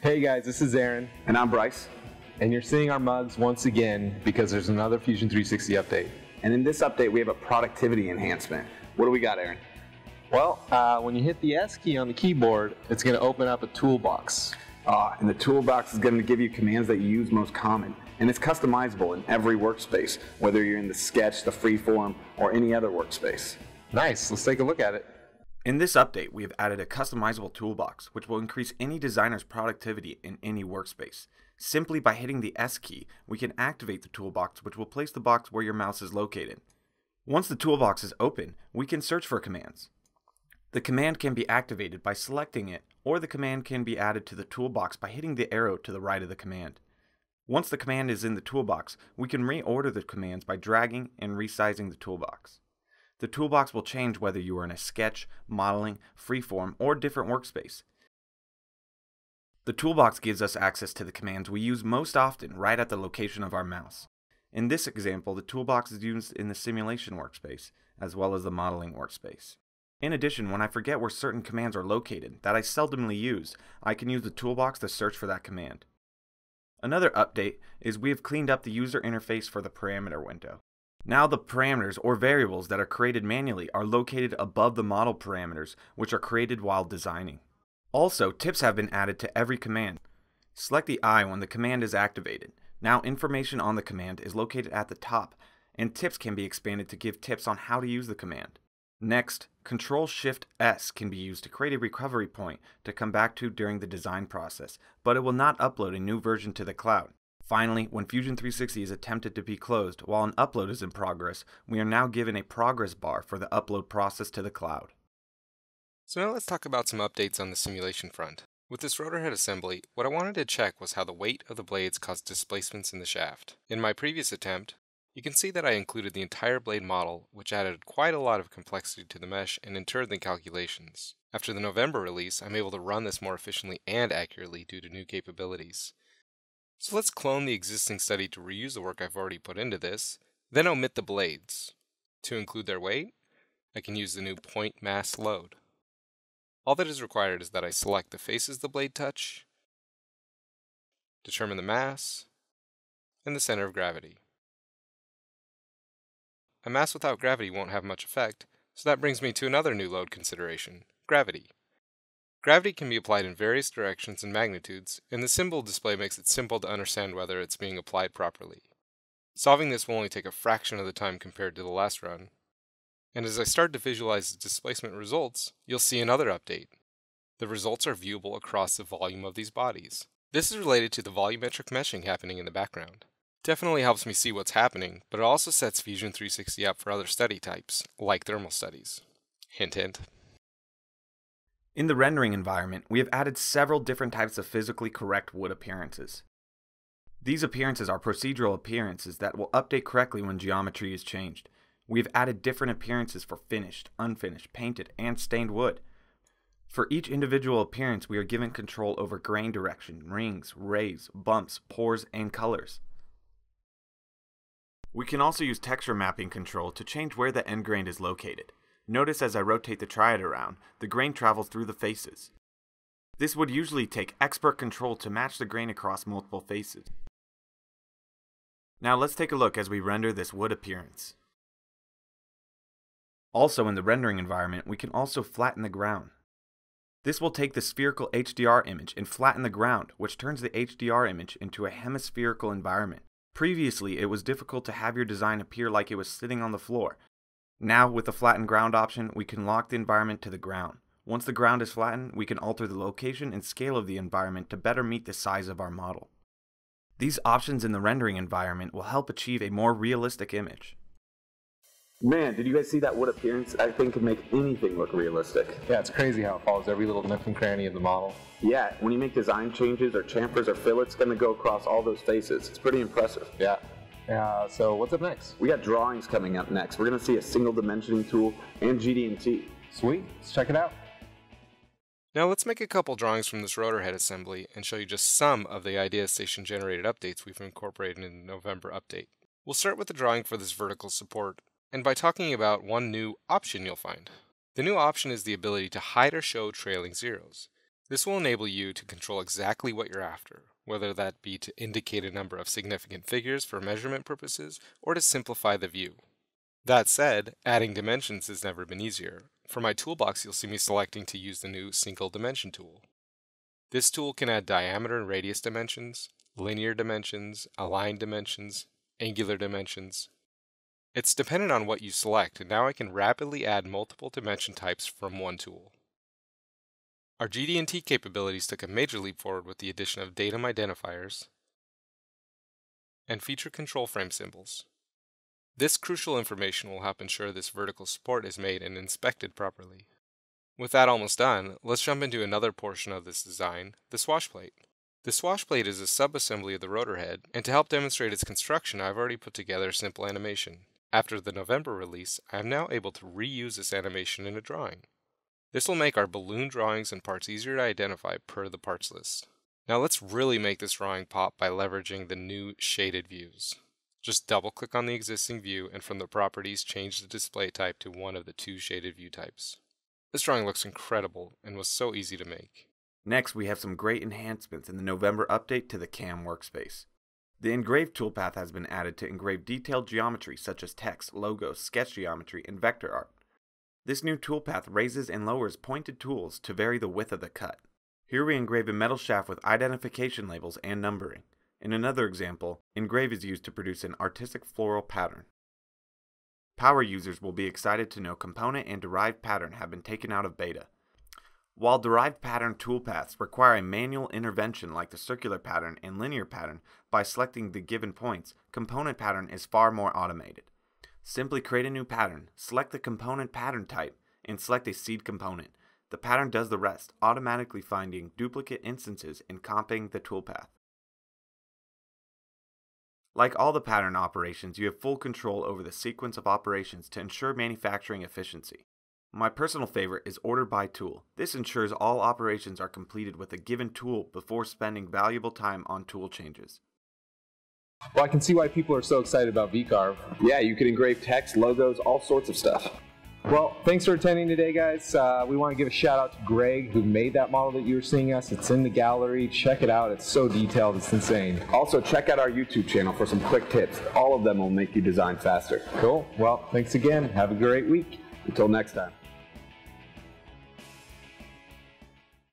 Hey guys, this is Aaron, And I'm Bryce. and you're seeing our mugs once again because there's another Fusion 360 update. And in this update, we have a productivity enhancement. What do we got, Aaron? Well, uh, when you hit the S key on the keyboard, it's going to open up a toolbox. Ah, and the toolbox is going to give you commands that you use most common. And it's customizable in every workspace, whether you're in the sketch, the freeform, or any other workspace. Nice, let's take a look at it. In this update, we have added a customizable toolbox, which will increase any designer's productivity in any workspace. Simply by hitting the S key, we can activate the toolbox, which will place the box where your mouse is located. Once the toolbox is open, we can search for commands. The command can be activated by selecting it, or the command can be added to the toolbox by hitting the arrow to the right of the command. Once the command is in the toolbox, we can reorder the commands by dragging and resizing the toolbox. The toolbox will change whether you are in a sketch, modeling, freeform, or different workspace. The toolbox gives us access to the commands we use most often right at the location of our mouse. In this example, the toolbox is used in the simulation workspace, as well as the modeling workspace. In addition, when I forget where certain commands are located that I seldomly use, I can use the toolbox to search for that command. Another update is we have cleaned up the user interface for the parameter window. Now the parameters or variables that are created manually are located above the model parameters, which are created while designing. Also, tips have been added to every command. Select the eye when the command is activated. Now information on the command is located at the top, and tips can be expanded to give tips on how to use the command. Next, Control Shift S can be used to create a recovery point to come back to during the design process, but it will not upload a new version to the cloud. Finally, when Fusion 360 is attempted to be closed while an upload is in progress, we are now given a progress bar for the upload process to the cloud. So now let's talk about some updates on the simulation front. With this rotor head assembly, what I wanted to check was how the weight of the blades caused displacements in the shaft. In my previous attempt, you can see that I included the entire blade model, which added quite a lot of complexity to the mesh and interred the calculations. After the November release, I'm able to run this more efficiently and accurately due to new capabilities. So let's clone the existing study to reuse the work I've already put into this, then omit the blades. To include their weight, I can use the new point mass load. All that is required is that I select the faces the blade touch, determine the mass, and the center of gravity. A mass without gravity won't have much effect, so that brings me to another new load consideration, gravity. Gravity can be applied in various directions and magnitudes, and the symbol display makes it simple to understand whether it's being applied properly. Solving this will only take a fraction of the time compared to the last run. And as I start to visualize the displacement results, you'll see another update. The results are viewable across the volume of these bodies. This is related to the volumetric meshing happening in the background. Definitely helps me see what's happening, but it also sets Fusion 360 up for other study types, like thermal studies. Hint hint. In the rendering environment, we have added several different types of physically correct wood appearances. These appearances are procedural appearances that will update correctly when geometry is changed. We have added different appearances for finished, unfinished, painted, and stained wood. For each individual appearance, we are given control over grain direction, rings, rays, bumps, pores, and colors. We can also use texture mapping control to change where the end grain is located. Notice as I rotate the triad around, the grain travels through the faces. This would usually take expert control to match the grain across multiple faces. Now let's take a look as we render this wood appearance. Also in the rendering environment, we can also flatten the ground. This will take the spherical HDR image and flatten the ground, which turns the HDR image into a hemispherical environment. Previously, it was difficult to have your design appear like it was sitting on the floor. Now, with the flattened ground option, we can lock the environment to the ground. Once the ground is flattened, we can alter the location and scale of the environment to better meet the size of our model. These options in the rendering environment will help achieve a more realistic image. Man, did you guys see that wood appearance? I think can make anything look realistic. Yeah, it's crazy how it follows every little nook and cranny of the model. Yeah, when you make design changes or chamfers or fillets, it's going to go across all those faces. It's pretty impressive. Yeah. Uh, so what's up next? We got drawings coming up next. We're going to see a single dimensioning tool and GD&T. Sweet, let's check it out. Now let's make a couple drawings from this rotor head assembly and show you just some of the Idea Station generated updates we've incorporated in the November update. We'll start with the drawing for this vertical support, and by talking about one new option you'll find. The new option is the ability to hide or show trailing zeros. This will enable you to control exactly what you're after, whether that be to indicate a number of significant figures for measurement purposes or to simplify the view. That said, adding dimensions has never been easier. For my toolbox, you'll see me selecting to use the new Single Dimension tool. This tool can add diameter and radius dimensions, linear dimensions, aligned dimensions, angular dimensions. It's dependent on what you select, and now I can rapidly add multiple dimension types from one tool. Our GD&T capabilities took a major leap forward with the addition of datum identifiers and feature control frame symbols. This crucial information will help ensure this vertical support is made and inspected properly. With that almost done, let's jump into another portion of this design, the swash plate. The swash plate is a sub-assembly of the rotor head, and to help demonstrate its construction I've already put together a simple animation. After the November release, I am now able to reuse this animation in a drawing. This will make our balloon drawings and parts easier to identify per the parts list. Now let's really make this drawing pop by leveraging the new shaded views. Just double click on the existing view and from the properties change the display type to one of the two shaded view types. This drawing looks incredible and was so easy to make. Next, we have some great enhancements in the November update to the CAM workspace. The Engrave toolpath has been added to engrave detailed geometry such as text, logos, sketch geometry, and vector art. This new toolpath raises and lowers pointed tools to vary the width of the cut. Here we engrave a metal shaft with identification labels and numbering. In another example, engrave is used to produce an artistic floral pattern. Power users will be excited to know component and derived pattern have been taken out of beta. While derived pattern toolpaths require a manual intervention like the circular pattern and linear pattern by selecting the given points, component pattern is far more automated. Simply create a new pattern, select the component pattern type, and select a seed component. The pattern does the rest, automatically finding duplicate instances and comping the toolpath. Like all the pattern operations, you have full control over the sequence of operations to ensure manufacturing efficiency. My personal favorite is order by tool. This ensures all operations are completed with a given tool before spending valuable time on tool changes. Well, I can see why people are so excited about VCarve. Yeah, you can engrave text, logos, all sorts of stuff. Well, thanks for attending today, guys. Uh, we want to give a shout out to Greg, who made that model that you were seeing us. It's in the gallery. Check it out. It's so detailed. It's insane. Also, check out our YouTube channel for some quick tips. All of them will make you design faster. Cool. Well, thanks again. Have a great week. Until next time.